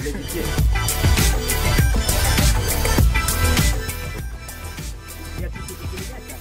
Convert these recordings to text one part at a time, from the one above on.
для детей. Я чуть-чуть передать, а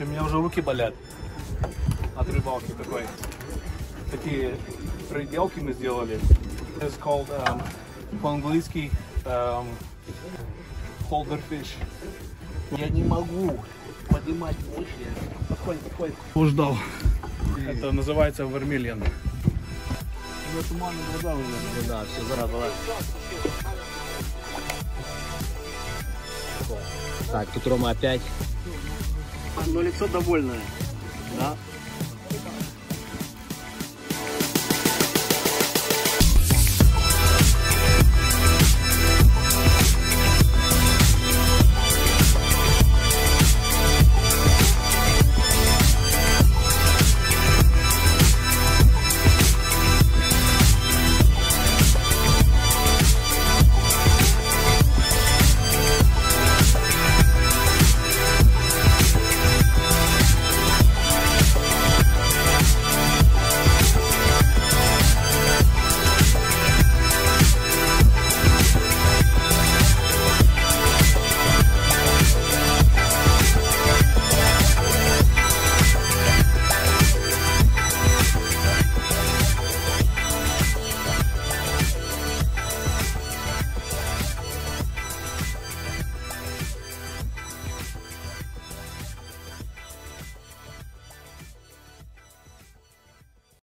Короче, у меня уже руки болят от рыбалки такой. Такие приделки мы сделали. It's called, um, по-английски um, holder fish. Я не могу поднимать больше. Подходи, подходи. Ждал. Это называется вермильон. Ну, туманные глаза уже. Да, все, зараз, давай. Так, тут Рома опять. Но лицо довольное. Да?